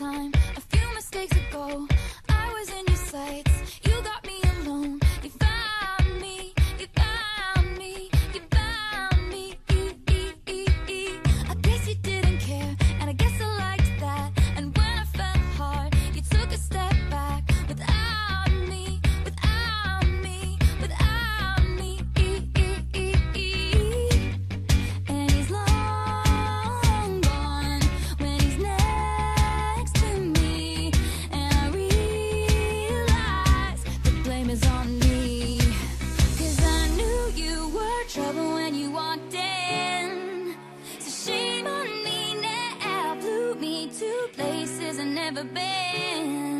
time. Cause I knew you were trouble when you walked in. So shame on me now. Me to places I never been.